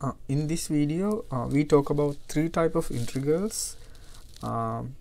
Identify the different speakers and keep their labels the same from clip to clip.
Speaker 1: Uh, in this video, uh, we talk about three type of integrals um,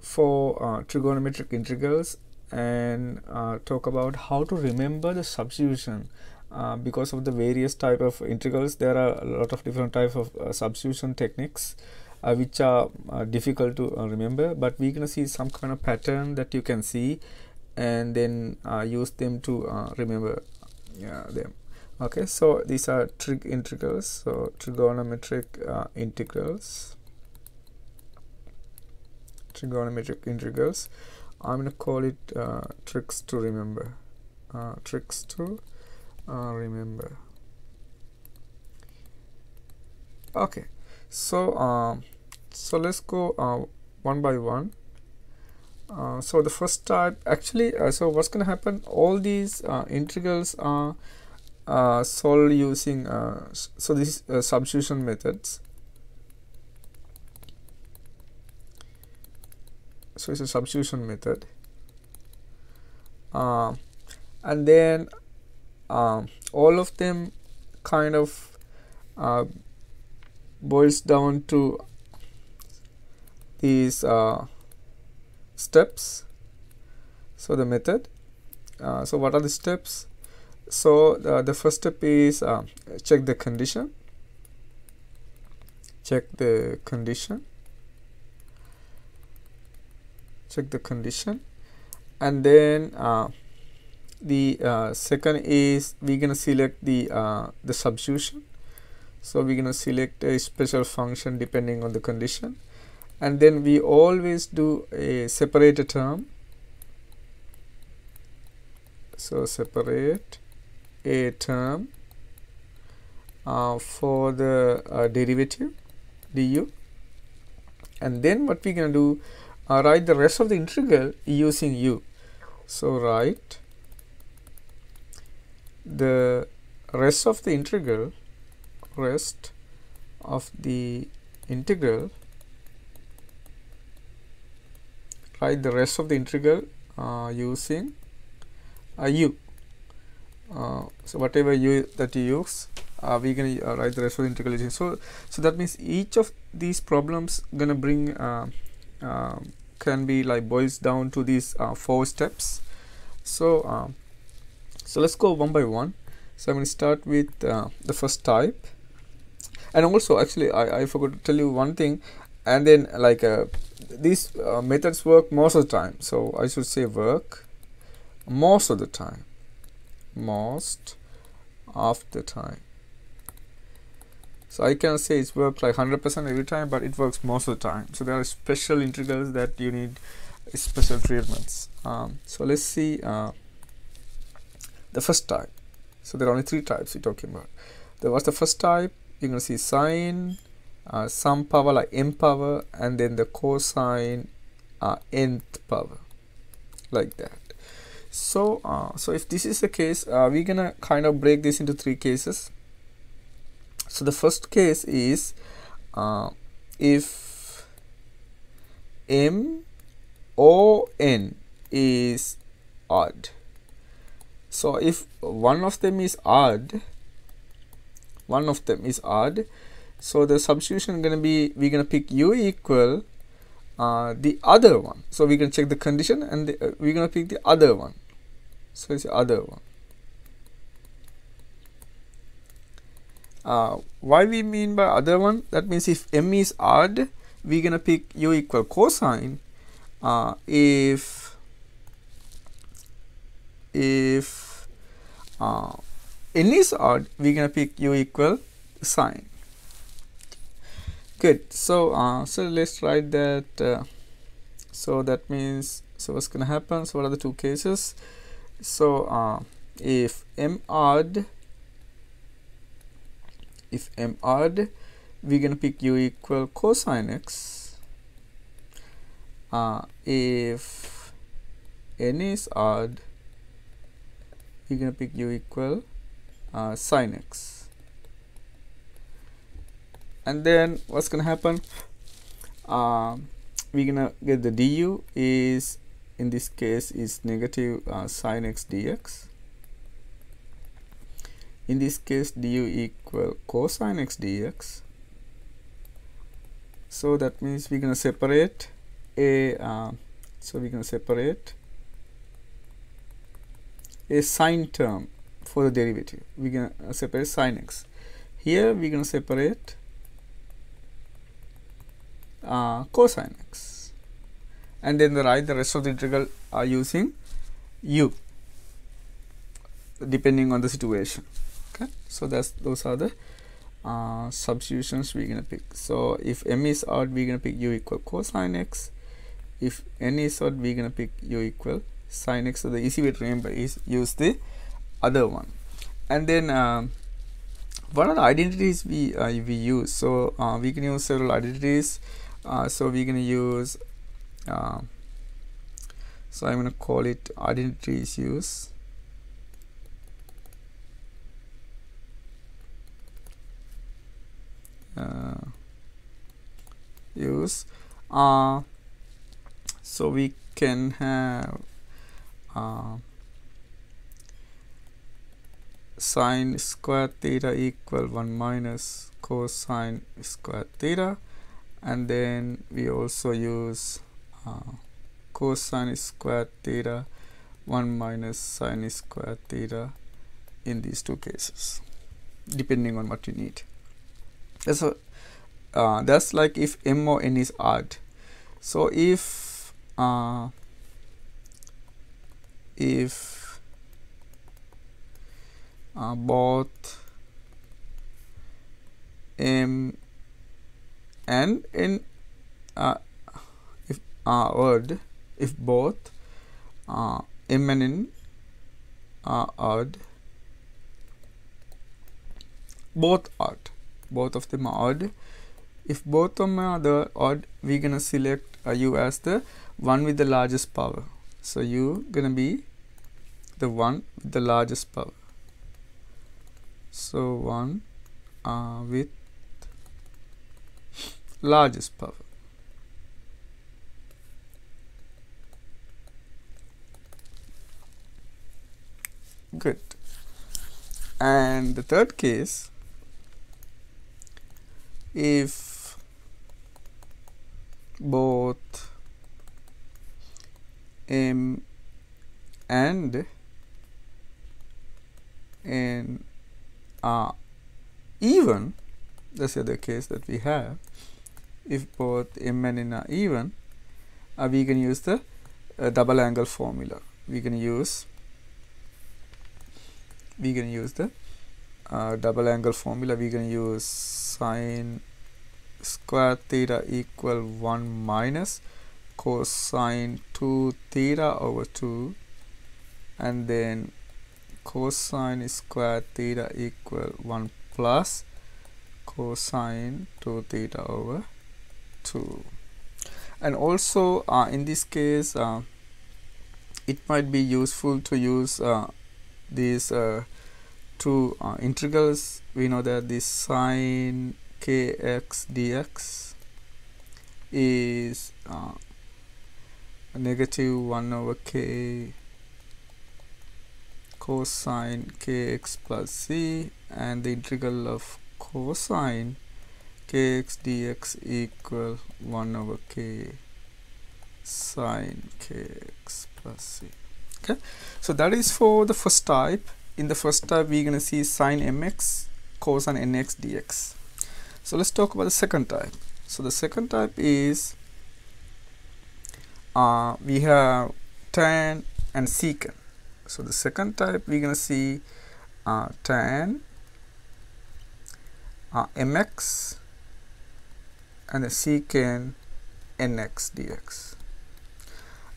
Speaker 1: for uh, trigonometric integrals and uh, talk about how to remember the substitution. Uh, because of the various type of integrals there are a lot of different type of uh, substitution techniques which are difficult to remember but we're gonna see some kind of pattern that you can see and then use them to remember them okay so these are trig integrals so trigonometric integrals. Trigonometric integrals. I'm going to call it uh, tricks to remember. Uh, tricks to uh, remember. Okay so um, so let's go uh, one by one. Uh, so the first type actually uh, so what's going to happen? All these integrals are solved using so these substitution methods. So it's a substitution method. Uh, and then uh, all of them kind of uh, boils down to these uh, steps. So the method uh, so what are the steps so the, the first step is uh, check the condition. Check the condition. Check the condition. And then uh, the uh, second is we're gonna select the uh, the substitution. So we're gonna select a special function depending on the condition. And then we always do a separate term. So separate a term uh, for the uh, derivative du and then what we can do uh, write the rest of the integral using u. So write the rest of the integral rest of the integral write the rest of the integral uh, using uh, u uh, so whatever u that you use uh, we can uh, write the rest of the integral using so so that means each of these problems gonna bring uh, um, can be like boils down to these uh, four steps. So so let's go one by one. So I'm going to start with uh, the first type. And also actually I, I forgot to tell you one thing. And then like uh, these uh, methods work most of the time. So I should say work most of the time most of the time so I can say it's worked like 100% every time, but it works most of the time. So there are special integrals that you need special treatments. Um, so let's see uh, the first type. So there are only three types we're talking about. There was the first type. You're going to see sine, uh, some power like m power, and then the cosine uh, nth power, like that. So, uh, so if this is the case, uh, we're gonna kind of break this into three cases. So the first case is uh, if m o n is odd. So if one of them is odd one of them is odd so the substitution gonna be we're gonna pick u equal uh, the other one. So we can check the condition and the, uh, we're gonna pick the other one so it's the other one. Uh, why we mean by other one? That means if m is odd we're gonna pick u equal cosine. Uh, if if uh, n is odd we're gonna pick u equal sine. Good. So uh, so let's write that uh, so that means so what's gonna happen? So what are the two cases so uh, if m odd if m odd we're gonna pick u equal cosine x. Uh, if n is odd we're gonna pick u equal uh, sine x. And then what's gonna happen? Uh, we're gonna get the du is in this case is negative uh, sine x dx. In this case du equal cosine x dx. So that means we're going to separate a uh, so we're going to separate a sine term for the derivative. We're going to separate sine x. Here we're going to separate uh, cosine x and then the write the rest of the integral are using u depending on the situation. Okay? So that's those are the uh, substitutions we're gonna pick. So if m is odd we're gonna pick u equal cosine x. If n is odd we're gonna pick u equal sine x. So the easy way to remember is use the other one. And then um, what are the identities we uh, we use? So uh, we can use several identities. Uh, so we're gonna use uh, so I'm gonna call it identity use uh, use. Uh, so we can have uh, sine square theta equal 1 minus cosine square theta. And then we also use uh, cosine square theta 1 minus sine square theta in these two cases depending on what you need. A uh, that's like if m or n is odd. So if uh, if uh, both m and in uh, odd if both uh, m and n are odd. Both odd. Both of them are odd. If both of them are the odd we're gonna select uh, u as the one with the largest power. So u gonna be the one with the largest power. So one uh, with largest power good. And the third case if both m and n are even that's the other case that we have if both m and n are even uh, we can use the uh, double angle formula. We can use we can use the uh, double angle formula. We can use sine square theta equal 1 minus cosine 2 theta over 2 and then cosine square theta equal 1 plus cosine 2 theta over 2 and also uh, in this case uh, it might be useful to use uh, these two uh, integrals. We know that the sine kx dx is uh, negative 1 over k cosine kx plus c and the integral of cosine kx dx equal 1 over k sine kx plus c. Okay? So that is for the first type in the first type we're going to see sine mx cosine nx dx. So let's talk about the second type. So the second type is uh, we have tan and secant. So the second type we're going to see uh, tan uh, mx and the secant nx dx.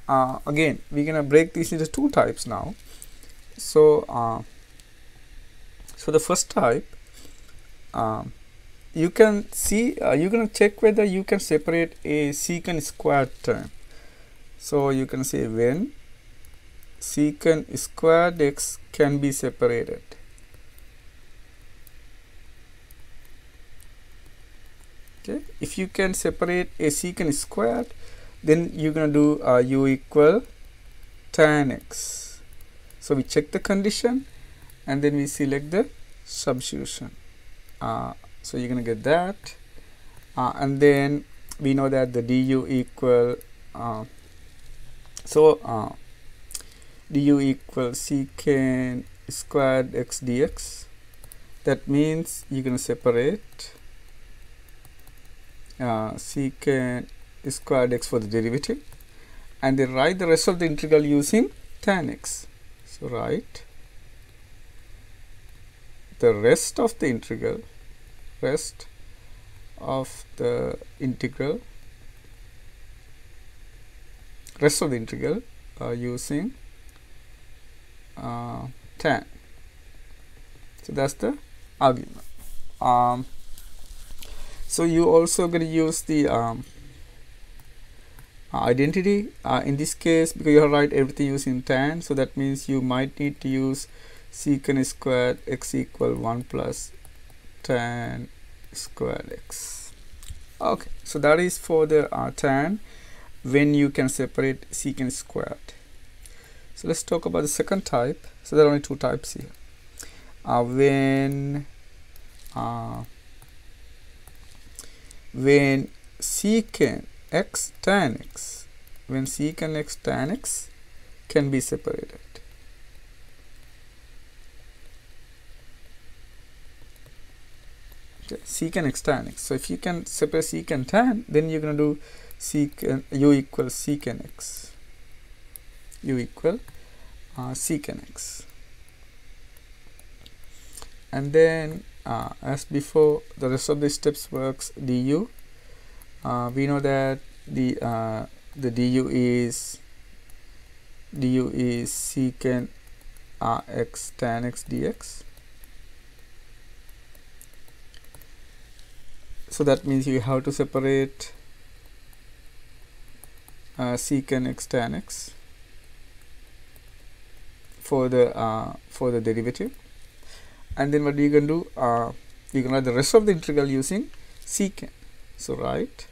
Speaker 1: Uh, again we're gonna break these into two types now so uh, so the first type um, you can see uh, you're gonna check whether you can separate a secant squared term. So you can say when secant squared x can be separated. Okay if you can separate a secant squared then you're going to do uh, u equal tan x so we check the condition and then we select the substitution. Uh, so you're gonna get that. Uh, and then we know that the du equal uh, so uh, du equals secant squared x dx. That means you're going to separate uh, secant squared x for the derivative and then write the rest of the integral using tan x so write the rest of the integral rest of the integral rest of the integral uh, using uh, tan. So that's the argument. Um, so you also going to use the um, identity uh, in this case because you have write everything using tan so that means you might need to use secant squared x equal 1 plus tan squared x. Okay so that is for the uh, tan when you can separate secant squared. So let's talk about the second type. So there are only two types here. Uh, when uh, when secant x tan x when secant x tan x can be separated. Okay, secant x tan x so if you can separate secant tan then you're going to do secant u equals secant x. U equal uh, secant x. And then uh, as before the rest of the steps works du we know that the uh, the du is du is secant uh, x tan x dx so that means you have to separate uh, secant x tan x for the uh, for the derivative. And then what you can do uh, you can write the rest of the integral using secant. So write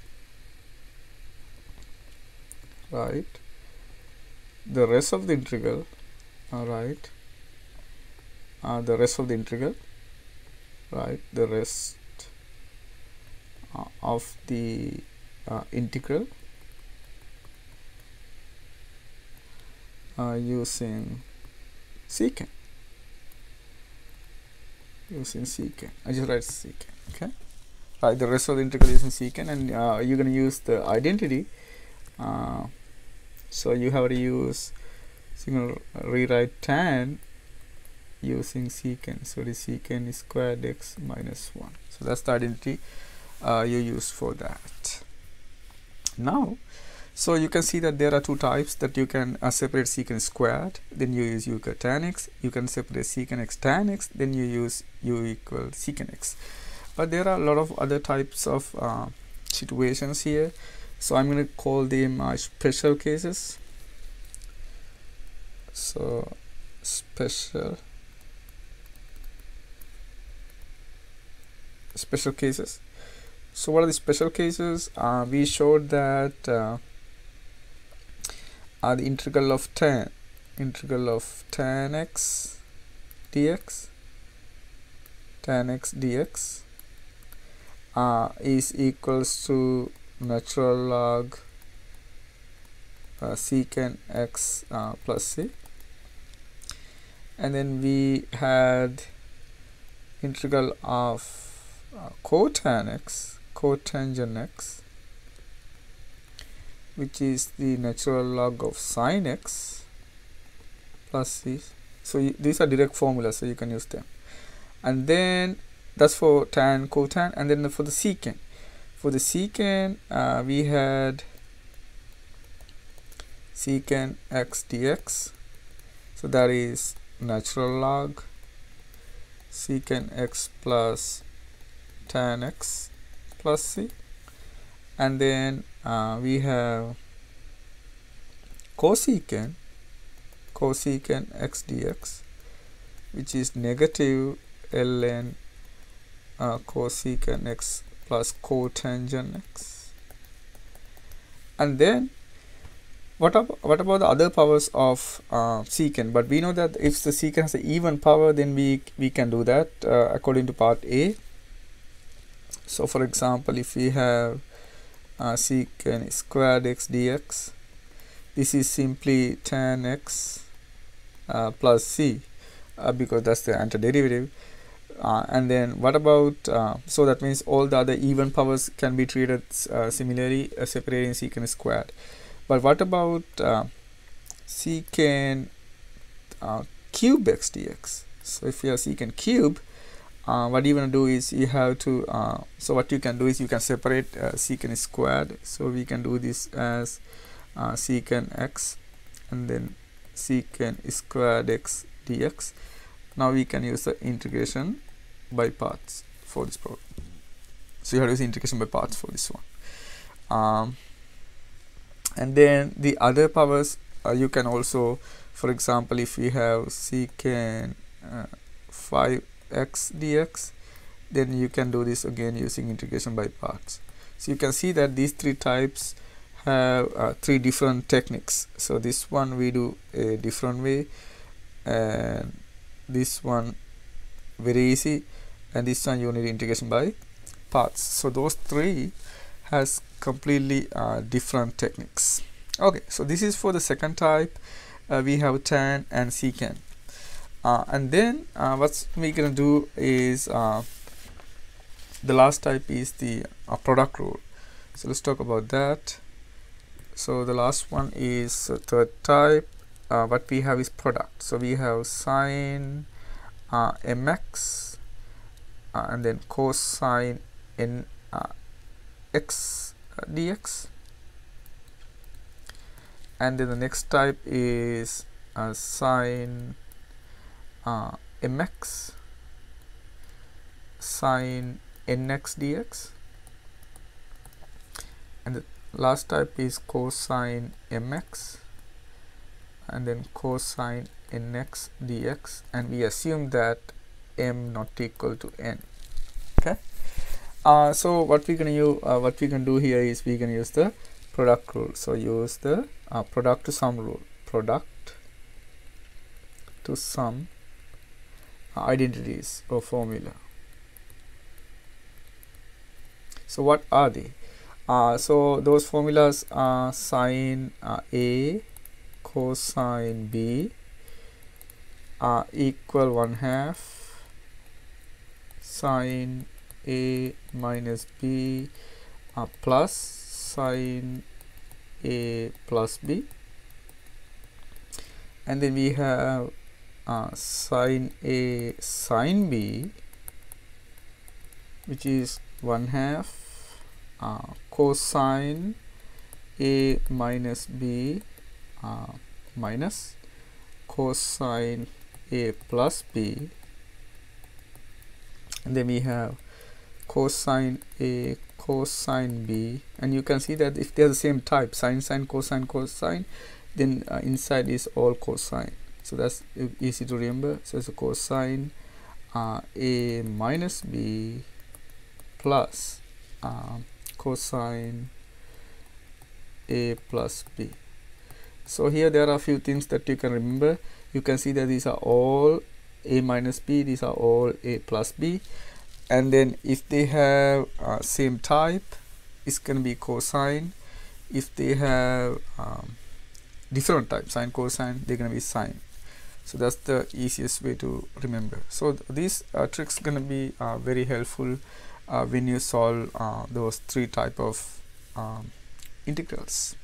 Speaker 1: write the rest of the integral right uh, the rest of the integral right the rest uh, of the uh, integral uh, using secant using secant. I just write secant. Okay. Right. The rest of the integral using secant, and uh, you're going to use the identity. So you have to use. To rewrite tan using secant. So the secant is squared x minus one. So that's the identity uh, you use for that. Now, so you can see that there are two types that you can uh, separate secant squared, then you use u equal tan x. You can separate secant x tan x, then you use u equal secant x. But there are a lot of other types of uh, situations here. So I'm going to call them my special cases. So special special cases. So what are the special cases? Uh, we showed that uh, are the integral of tan integral of tan x dx tan x dx uh, is equals to natural log uh, secant x uh, plus c. And then we had integral of uh, cotan x cotangent x which is the natural log of sine x plus c. So these are direct formulas so you can use them. And then that's for tan cotan and then for the secant for the secant uh, we had secant x dx. So that is natural log. Secant x plus tan x plus c. And then uh, we have cosecant cosecant x dx which is negative ln uh, cosecant x plus cotangent x and then what, ab what about the other powers of uh, secant but we know that if the secant has an even power then we we can do that uh, according to part A. So for example if we have uh, secant squared x dx this is simply tan x uh, plus c uh, because that's the antiderivative uh, and then what about uh, so that means all the other even powers can be treated uh, similarly uh, separating secant squared. But what about uh, secant uh, cube x dx? So if you have secant cube uh, what you want to do is you have to uh, so what you can do is you can separate uh, secant squared. So we can do this as uh, secant x and then secant squared x dx now we can use the integration by parts for this problem so you have to use integration by parts for this one. Um, and then the other powers uh, you can also for example if we have secant uh, 5x dx then you can do this again using integration by parts. So you can see that these three types have uh, three different techniques. So this one we do a different way and this one very easy and this one you need integration by parts. So those three has completely uh, different techniques. Okay so this is for the second type. Uh, we have tan and secant. Uh, and then uh, what we're gonna do is uh, the last type is the uh, product rule. So let's talk about that. So the last one is third type uh, what we have is product. So we have sine uh, mx uh, and then cosine n uh, x uh, dx. And then the next type is uh, sine mx sine nx dx. And the last type is cosine mx and then cosine nx dx and we assume that m not equal to n okay? Uh, so what we can use uh, what we can do here is we can use the product rule. So use the uh, product to sum rule. Product to sum identities or formula. So what are they? Uh, so those formulas are sine uh, a cosine b are equal 1 half sine a minus b uh, plus sine a plus b. And then we have uh, sine a sine b which is 1 half uh, cosine a minus b uh, minus cosine a plus b. And then we have cosine a cosine b. And you can see that if they're the same type sine sine cosine cosine then uh, inside is all cosine. So that's easy to remember. So it's a cosine uh, a minus b plus uh, cosine a plus b so here there are a few things that you can remember. You can see that these are all a minus b these are all a plus b. And then if they have uh, same type it's going to be cosine. If they have um, different type sine cosine they're going to be sine. So that's the easiest way to remember. So th these uh, tricks going to be uh, very helpful uh, when you solve uh, those three type of um, integrals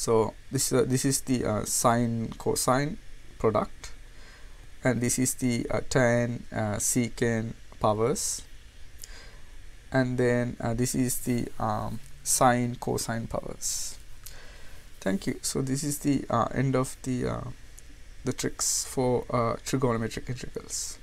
Speaker 1: so this uh, this is the uh, sine cosine product. And this is the uh, tan uh, secant powers. And then uh, this is the um, sine cosine powers. Thank you. So this is the uh, end of the the tricks for trigonometric integrals